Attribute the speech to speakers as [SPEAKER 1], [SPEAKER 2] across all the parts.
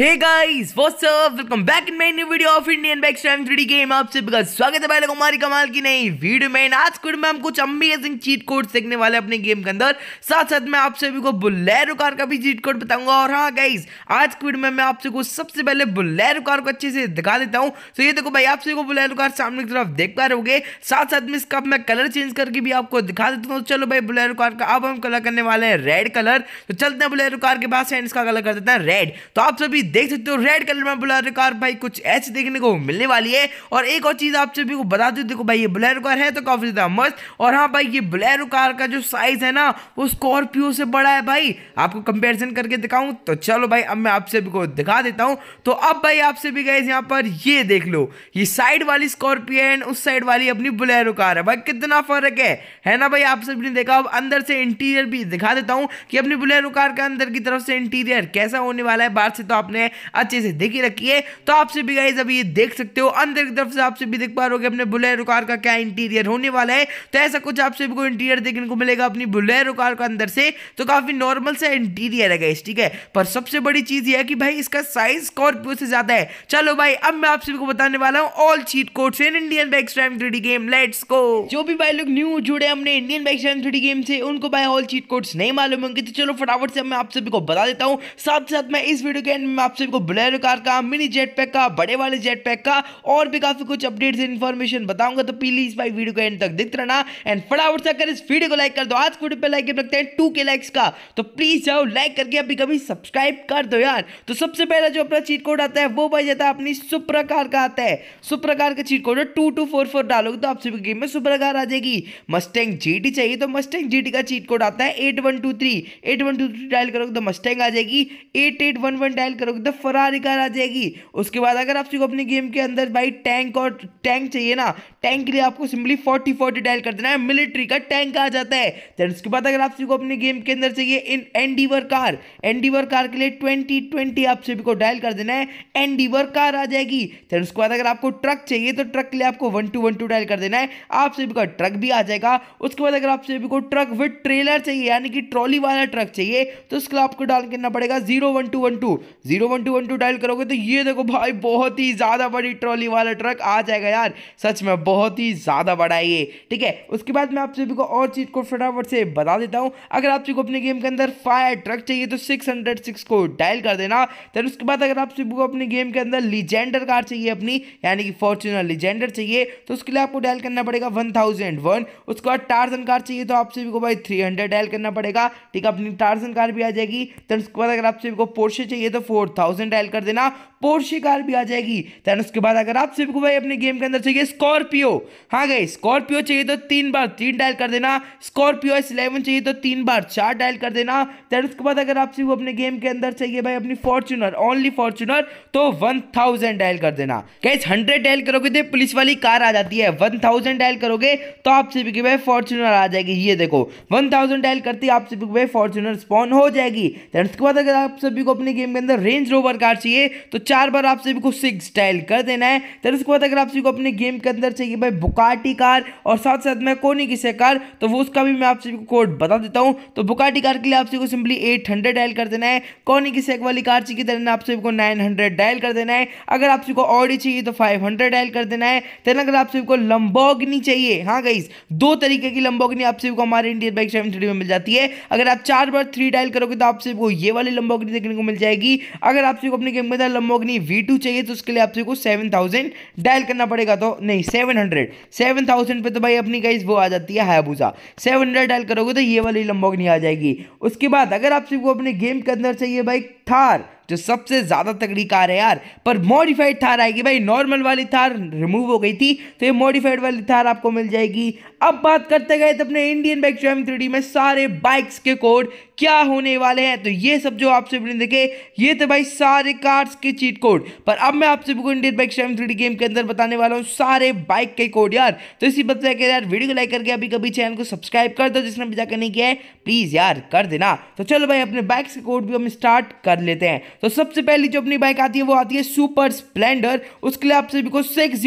[SPEAKER 1] Hey guys what's up welcome back in my new video of Indian bike stream 3D game आप सभी का स्वागत है भाई लोगों कमाल की नई वीडियो में। आज कुछ में हम कुछ अमेजिंग चीट कोड सीखने वाले अपने गेम के अंदर। साथ साथ मैं आप सभी को बुलेरो कार का भी चीट कोड बताऊँगा। और हाँ गाइस आज की में मैं आपसे को सबसे पहले बुलेरो कार को अच्छे से दिखा देता हूँ। तो ये देखो भाई, आप सभी को बुलेरो कार सामने की तरफ़ देख पा रहे साथ साथ में इसका मैं कलर चेंज करके भी आपको दिखा देता हूँ। चलो भाई, बुलेरो कार का अब हम कलर करने वाले हैं रेड कलर तो चलते हैं बुलेरो कार के पास इसका कलर कर देते हैं रेड तो आप सभी देख सकते हो रेड कलर में बुलेरो कार भाई, कुछ ऐसे देखने को मिलने वाली है। और एक और चीज़ आप सभी को बता दूँ, देखो भाई, ये बुलेरो कार है तो काफ़ी ज़्यादा मस्त। और हाँ भाई, ये बुलेरो कार का जो साइज़ है ना, वो स्कॉर्पियो से बड़ा है भाई। आपको कंपेरिजन करके दिखाऊँ तो चलो भाई, अब मैं आप सभी को दिखा देता हूँ। तो अब भाई, आप सभी गए यहाँ पर ये देख लो। ये साइड वाली स्कॉर्पियन उस साइड वाली अपनी बुलेरो कार है। भाई, कितना फ़र्क है। है ना भाई, आप सभी ने देखा अब अंदर से इंटीरियर भी दिखा देता हूँ कि अपनी बुलेरो कार का अंदर की तरफ़ से इंटीरियर कैसा होने वाला है। बाहर से तो आपने अच्छे से देखी रखी है तो आपसे भी गाइज़ अभी ये देख सकते हो, अंदर की तरफ़ से आपसे भी देख पा रहे हो अपने बुलेरो कार का क्या इंटीरियर होने वाला है। तो ऐसा कुछ आपसे भी कोई इंटीरियर देखने को मिलेगा अपनी बुलेरो कार का अंदर से तो काफ़ी नॉर्मल सा इंटीरियर है गाइज़ ठीक है? पर सबसे बड़ी चीज़ ये है कि भाई इसका साइज़ स्कॉर्पियो से ज़्यादा है। चलो भाई, अब मैं आप सभी को बताने वाला हूँ all cheat codes in Indian bike stream three game let's go जो भी भाई लोग न्यू जुड़े हमने Indian bike stream three game से, उनको भाई ऑल चीट कोड्स नहीं मालूम होंगे तो चलो फटाफट से मैं आप सभी को बता देता हूँ। साथ साथ मैं इस वीडियो के एंड में आप सभी को बुलेरो कार का मिनी जेट पैक का, बड़े वाले जेट पैक का और भी काफ़ी कुछ अपडेट्स इन्फॉर्मेशन बताऊँगा। तो प्लीज़ भाई वीडियो को एंड तक देखते रहना एंड फटाफट से अगर इस वीडियो को लाइक कर दो। आज पे लाइक रखते हैं टू के लाइक्स का। तो प्लीज़ जाओ लाइक करके अभी कभी सब्सक्राइब कर दो यार। तो सबसे पहला जो अपना चीट कोड आता है, वो भाई जाता है अपनी सुप्रकार का आता है। सुप्रकार का cheat code two two four four डालोगे तो आप सभी गेम में सुप्रकार आ जाएगी। मस्टैंग जीटी चाहिए तो मस्टैंग जीटी का चीट कोड आता है eight one two three eight one two three dial करोगे तो मस्टैंग आ जाएगी। Eight eight one one dial करोगे तो फरारी कार आ जाएगी उसके बाद अगर आपको अपने गेम के अंदर भाई टैंक और टैंक चाहिए ना, टैंक के लिए आपको सिंपली फोर्टी फोर्टी डायल कर देना है, मिलिट्री का टैंक आ जाता है। देन उसके बाद अगर आप को अपने गेम के अंदर चाहिए in Endeavour car Endeavour car के लिए ट्वेंटी ट्वेंटी आप सभी को डायल कर देना है, एंडीवर कार आ जाएगी। देन उसके बाद अगर आपको ट्रक चाहिए तो ट्रक के लिए आपको one two one two dial कर देना है, आप सभी का ट्रक भी आ जाएगा। उसके बाद अगर आप सभी को ट्रक विद ट्रेलर चाहिए, यानी कि ट्रॉली वाला ट्रक चाहिए तो उसके लिए आपको डायल करना पड़ेगा zero one two one two. Zero one two one two dial करोगे तो ये देखो भाई, बहुत ही ज़्यादा बड़ी ट्रॉली वाला ट्रक आ जाएगा यार। सच में बहुत ही ज़्यादा बड़ा है ये, ठीक है? उसके बाद मैं आप सभी को और चीज़ को फटाफट से बता देता हूँ। अगर आप सभी को अपने गेम के अंदर फायर ट्रक चाहिए तो सिक्स हंड्रेड सिक्स को डायल कर देना। फिर उसके बाद अगर आप सभी को अपने गेम के अंदर लिजेंडर कार चाहिए अपनी, यानी कि फॉर्चुनर लिजेंडर चाहिए तो उसके लिए आपको डायल करना पड़ेगा वन थाउज़ेंड वन। उसके बाद टार्जन कार चाहिए तो आप सभी को भाई थ्री हंड्रेड डायल करना पड़ेगा, ठीक है? अपनी टार्जन कार भी आ जाएगी। तो उसके बाद अगर आप सभी को पोर्शे चाहिए तो फोर थाउज़ेंड डायल कर देना पोर्शे कार भी आ जाएगी। देन उसके बाद अगर आप सभी को भाई अपने गेम के अंदर चाहिए स्कॉर्पियो हाँ गए स्कॉर्पियो चाहिए तो तीन बार, तीन डायल कर देना। स्कॉर्पियो एस इलेवन चाहिए तो तीन बार, चार डायल कर देना। देन उसके बाद अगर आप सभी को अपने गेम के अंदर चाहिए भाई अपनी फॉर्चुनर ओनली फॉर्चुनर तो वन थाउज़ेंड डायल कर देना। कैसे हंड्रेड डायल करोगे तो पुलिस वाली कार आ जाती है। वन थाउज़ेंड डायल करोगे तो आप सभी की भाई फॉर्चुनर आ जाएगी। ये देखो वन थाउज़ेंड डायल करती आप सभी को भाई फॉर्चुनर स्पॉन हो जाएगी। देन उसके बाद अगर आप सभी को अपने गेम के अंदर रेंज रोवर कार चाहिए तो चार बार आप सभी को सिक्स डायल कर देना है देन उसके बाद अगर आप सभी को अपने गेम के अंदर चाहिए भाई बुकाटी कार और साथ साथ में कोनी किसे कार तो वो उसका भी मैं आप सभी को कोड बता देता हूँ तो बुकाटी कार के लिए आप सभी को सिंपली एट हंड्रेड डायल कर देना है कोनी की सेक वाली कार चाहिए देन आप सभी को नाइन डायल कर देना है अगर आप सभी को ऑडी चाहिए तो फाइव डायल कर देना है देन अगर आप सभी को लंबोगनी चाहिए हाँ गई दो तरीके की लंबोगनी आप सभी को हमारे इंडियन बाइक सेवन में मिल जाती है अगर आप चार बार थ्री डायल करोगे तो आप सभी को ये वाली लंबोगनी देखने को मिल जाएगी अगर आप सभी को अपने गेम के में लंबोगनी वी टू चाहिए तो उसके लिए आप सभी को सेवन थाउज़ेंड डायल करना पड़ेगा तो नहीं सेवन हंड्रेड सेवन थाउज़ेंड पे तो भाई अपनी गाइस वो आ जाती है हायाबूजा सेवन हंड्रेड डायल करोगे तो ये वाली लंबोगनी आ जाएगी। उसके बाद अगर आप सभी को अपने गेम के अंदर चाहिए भाई थार, जो सबसे ज़्यादा तगड़ी कार है यार, पर मॉडिफाइड थार आएगी भाई नॉर्मल वाली थार रिमूव हो गई थी तो ये मॉडिफाइड वाली थार आपको मिल जाएगी। अब बात करते गए तो अपने इंडियन बाइक शोम थ्री में सारे बाइक्स के कोड क्या होने वाले हैं? तो ये सब जो आपसे देखे, ये थे भाई सारे कार्स के चीट कोड पर अब मैं आपसे इंडियन बाइक शोम थ्री गेम के अंदर बताने वाला हूँ, सारे बाइक के कोड यार। तो इसी बता के यार वीडियो को लाइक करके अभी कभी चैनल को सब्सक्राइब कर दो जिसने भी जाकर नहीं किया है प्लीज़ यार कर देना। तो चलो भाई, अपने बाइक्स के कोड भी हम स्टार्ट कर लेते हैं। तो सबसे पहली जो अपनी बाइक आती है, वो आती है सुपर स्प्लेंडर उसके लिए आप सभी को सिक्स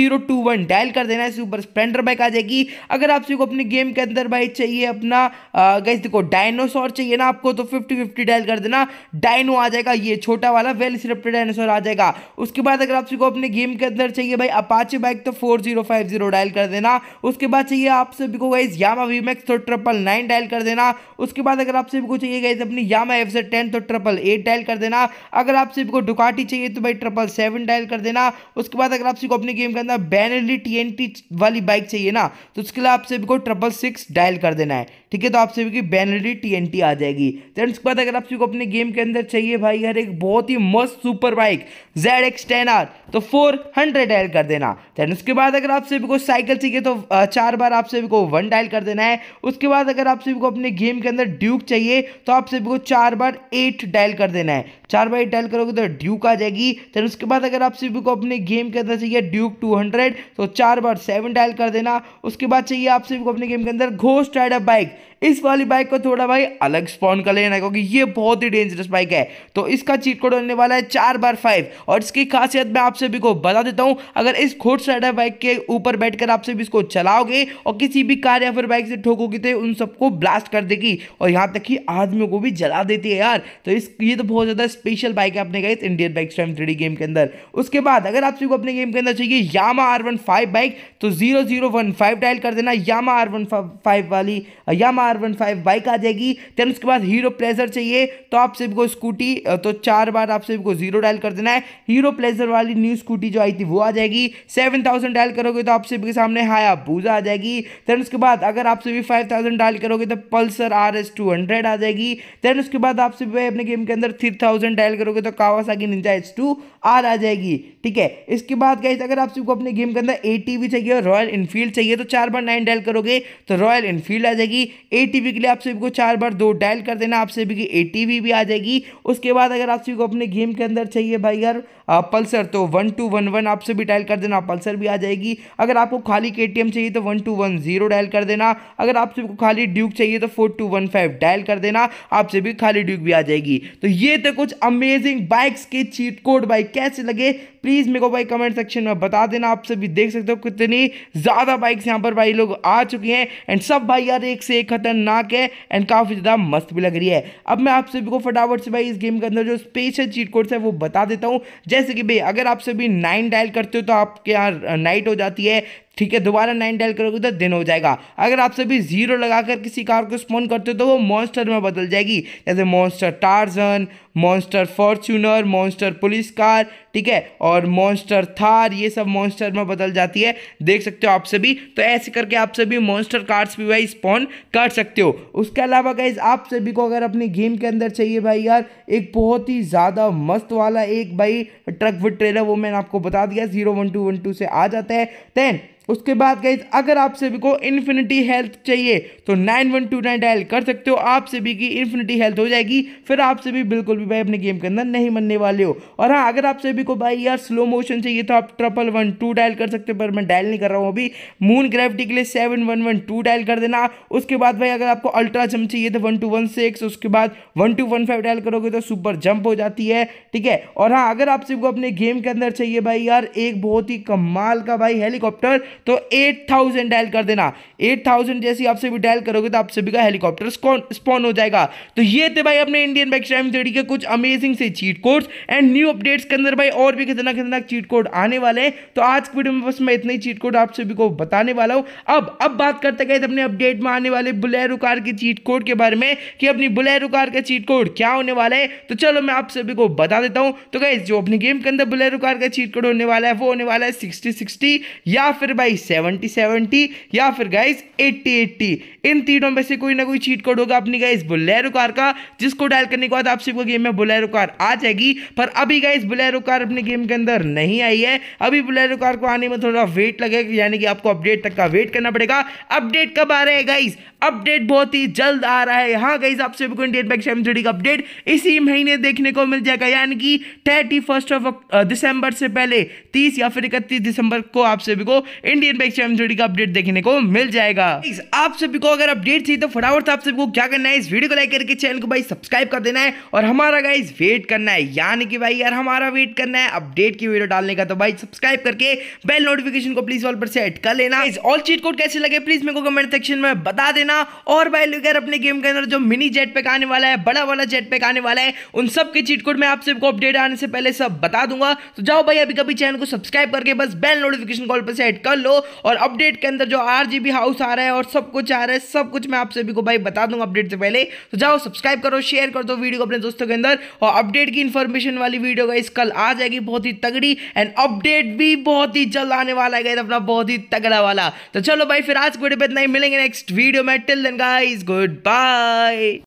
[SPEAKER 1] डायल कर देना है सुपर स्प्लेंडर बाइक आ जाएगी। अगर आप सभी को अपने गेम के अंदर भाई चाहिए अपना गैस देखो डायनोसॉर चाहिए ना आपको तो फिफ्टी फिफ्टी डायल कर देना। डायनो आ जाएगा, ये छोटा वाला वेल सिर्फ़ डायनोसॉर आ जाएगा। उसके बाद अगर आप सभी को अपने गेम के अंदर चाहिए भाई अपाचे बाइक तो four zero five zero dial कर देना। उसके बाद चाहिए आप सभी को गाइज़ यामा वी मैक्स तो ट्रिपल नाइन डायल कर देना। उसके बाद अगर आप सभी को चाहिए गाइज़ अपनी यामा एफ़ टेन तो ट्रिपल एट डायल कर देना। अगर आप सभी को डुकाटी चाहिए तो भाई ट्रिपल सेवन डायल कर देना। उसके बाद अगर आप सभी को अपने गेम के अंदर बैनली टी वाली बाइक चाहिए ना तो उसके लिए आप सभी को ट्रिपल सिक्स डायल कर देना है। ठीक है तो आप सभी की बैनली टी आ जाएगी। देन उसके बाद अगर आप सभी को अपने गेम के अंदर चाहिए भाई यार एक बहुत ही मस्त super bike Z X ten R तो फोर हंड्रेड डायल कर देना। देन उसके बाद अगर आप सभी को साइकिल चाहिए तो चार बार आप सभी को वन डायल कर देना है। उसके बाद अगर आप सभी को अपने गेम के अंदर ड्यूक चाहिए तो आप सभी को चार बार एट डायल कर देना है। चार बाई डायल करोगे तो ड्यूक आ जाएगी। देन उसके बाद अगर आप सभी को अपने गेम के अंदर चाहिए ड्यूक टू हंड्रेड तो चार बार सेवन डायल कर देना। उसके बाद चाहिए आप सभी को अपने गेम के अंदर घोस्ट राइडर बाइक। इस वाली बाइक को थोड़ा भाई अलग स्पॉन कर लेना, क्योंकि ये बहुत ही डेंजरस बाइक है। तो इसका चीट कोड होने वाला है चार बार फाइव और इसकी खासियत मैं आप सभी को बता देता हूँ, अगर इस खोट साइडर बाइक के ऊपर बैठकर आप सभी इसको चलाओगे और किसी भी कार या फिर बाइक से ठोकोगे तो उन सबको ब्लास्ट कर देगी और यहाँ तक कि आदमियों को भी जला देती है यार। तो इस, ये तो बहुत ज़्यादा स्पेशल बाइक है अपने गए Indian bike stream three game के अंदर। उसके बाद अगर आप सभी को अपने गेम के अंदर चाहिए Yamaha R one five bike तो ज़ीरो ज़ीरो डायल कर देना। यामा आर वन फाइव वाली Yamaha R one five bike आ जाएगी। देन उसके बाद हीरो प्लेजर चाहिए। तो आप सभी को स्कूटी तो चार बार आप सभी को ज़ीरो डायल कर देना है। हीरो प्लेजर वाली न्यू स्कूटी जो आई थी, वो आ जाएगी। सेवन थाउज़ेंड डायल करोगे तो आप सभी के सामने हाया बूजा आ जाएगी। देन उसके बाद अगर आप सभी फाइव थाउज़ेंड डायल करोगे तो Pulsar R S two hundred आ जाएगी। देन उसके बाद आप सभी अपने गेम के अंदर थ्री थाउज़ेंड डायल करोगे तो Kawasaki Ninja H two R आ जाएगी। ठीक है? इसके बाद गए अगर आप सबको अपने गेम के अंदर ए चाहिए और रॉयल इनफील्ड चाहिए तो चार बार नाइन डायल करोगे तो रॉयल इनफील्ड आ जाएगी। ए के लिए आप सभी को चार बार दो डायल कर देना, आप सभी की ए भी आ जाएगी। उसके बाद अगर आप सभी को अपने गेम के अंदर चाहिए भाई यार पल्सर तो वन टू वन वन आपसे भी डायल कर देना पल्सर भी आ जाएगी। अगर आपको खाली केटीएम चाहिए तो one two one zero dial कर देना। अगर आप सभी को खाली ड्यूक चाहिए तो four two one five dial कर देना। आपसे भी खाली ड्यूक भी आ जाएगी। तो ये थे कुछ अमेजिंग बाइक्स के चीट कोड बाइक कैसे लगे? प्लीज़ मेरे को भाई कमेंट सेक्शन में बता देना, आप सभी देख सकते हो कितनी ज़्यादा बाइक्स यहाँ पर भाई लोग आ चुके हैं। एंड सब भाई यार एक से एक खतरनाक है एंड काफ़ी ज़्यादा मस्त भी लग रही है। अब मैं आप सभी को फटाफट से भाई इस गेम के अंदर जो स्पेशल चीट कोड्स है वो बता देता हूँ। जैसे कि भाई अगर आप सभी नाइन डायल करते हो तो आपके यहाँ नाइट हो जाती है। ठीक है, दोबारा नाइन डायल करोगे तो दिन हो जाएगा। अगर आप सभी ज़ीरो लगाकर किसी कार को स्पॉन करते हो तो वो मॉन्स्टर में बदल जाएगी। जैसे monster Tarzan monster Fortuner monster police car ठीक है, और मॉन्स्टर थार ये सब मॉन्स्टर में बदल जाती है। देख सकते हो आप सभी। तो ऐसे करके आप सभी मॉन्स्टर कार्ड्स भी भाई स्पॉन कर सकते हो। उसके अलावा गाइज़ आप सभी को अगर अपने गेम के अंदर चाहिए भाई यार, एक बहुत ही ज़्यादा मस्त वाला एक भाई ट्रक विद ट्रेलर वो मैंने आपको बता दिया zero one two one two से आ जाता है। देन उसके बाद गई अगर आप सभी को इन्फिनिटी हेल्थ चाहिए तो nine one two nine dial कर सकते हो। आप सभी की इन्फिनिटी हेल्थ हो जाएगी। फिर आप सभी बिल्कुल भी भाई अपने गेम के अंदर नहीं मनने वाले हो। और हाँ अगर आप सभी को भाई यार स्लो मोशन चाहिए तो आप ट्रिपल वन टू डायल कर सकते हो, पर मैं डायल नहीं कर रहा हूँ अभी। मून ग्रेविटी के लिए seven one one two dial कर देना। उसके बाद भाई अगर आपको अल्ट्रा जम्प चाहिए तो वन टू वन सिक्स उसके बाद one two one five dial करोगे तो सुपर जंप हो जाती है। ठीक है? और हाँ अगर आप सभी को अपने गेम के अंदर चाहिए भाई यार, एक बहुत ही कमाल का भाई हेलीकॉप्टर तो 8000 डायल कर देना। 8000 जैसी आपसे भी डायल करोगे तो आप सभी का हेलीकॉप्टर स्पॉन हो जाएगा। तो ये थे भाई अपने इंडियन बैक थ्री के कुछ अमेजिंग से cheat codes and new updates के अंदर भाई और भी कितना कितना चीट कोड आने वाले हैं। तो आज की वीडियो में बस मैं इतने ही चीट कोड आप सभी को बताने वाला हूँ। अब अब बात करते गए अपने अपडेट में आने वाले बुलेरो कार के चीट कोड के बारे में कि अपनी बुलेरो कार का चीट कोड क्या होने वाला है। तो चलो मैं आप सभी को बता देता हूँ। तो गए जो अपनी गेम के अंदर बुलेरो कार का चीट कोड होने वाला है, वो होने वाला है सिक्सटी सिक्सटी या फिर भाई सेवेंटी सेवेंटी या फिर गाइस एट्टी एट्टी इन तीनों में से कोई ना कोई चीट कोड होगा अपनी गाइस बुलेरो कार का, जिसको डायल करने के बाद आप सबको गेम में बुलेरो कार आ जाएगी। पर अभी गाइस बुलेरो कार अपने गेम के अंदर नहीं आई है। अभी बुलेरो कार को आने में थोड़ा वेट लगेगा, यानी कि आपको अपडेट तक का वेट करना पड़ेगा। अपडेट कब आ रहा है गाइस अपडेट बहुत ही जल्द आ रहा है। हाँ गाइस आप सभी को इंडियन बैक का अपडेट इसी महीने देखने को मिल जाएगा। यानी कि थर्टी फ़र्स्ट ऑफ़ दिसंबर से पहले तीस या फिर इकतीस दिसंबर को आप सभी को इंडियन बैक थ्री का अपडेट देखने को मिल जाएगा। आप सभी को अगर अपडेट चाहिए तो फटाफट आप सभी को क्या करना है, इस वीडियो को लाइक करके चैनल को भाई सब्सक्राइब कर देना है। और हमारा गाइस वेट करना है। यानी कि भाई यार, हमारा वेट करना है अपडेट की वीडियो डालने का। तो भाई सब्सक्राइब करके बेल नोटिफिकेशन को प्लीज़ ऑल पर सेट कर लेना। ऑल चीट कोड कैसे लगे प्लीज़ मेरे को कमेंट सेक्शन में बता देना। और भाई, अगर अपने गेम के अंदर जो मिनी जेट पैक आने वाला है, बड़ा वाला जेट पैक आने वाला है, उन सब के चीट कोड मैं आप सबको अपडेट आने से पहले सब बता दूँगा। तो जाओ भाई, अभी कभी चैनल को सब्सक्राइब करके बस बेल नोटिफिकेशन कॉल पर सेट कर लो और अपडेट के अंदर जो आर हाउस आ रहा है और सब कुछ आ रहा है, सब कुछ मैं आप सभी को भाई बता दूँगा अपडेट से पहले। तो जाओ सब्सक्राइब करो शेयर कर दो वीडियो को अपने दोस्तों के अंदर और अपडेट की इन्फॉर्मेशन वाली वीडियो का कल आ जाएगी बहुत ही तगड़ी एंड अपडेट भी बहुत ही जल्द आने वाला है अपना बहुत ही तगड़ा वाला। तो चलो भाई, फिर आज वीडियो पे इतना ही, मिलेंगे नेक्स्ट वीडियो में। Till then guys good bye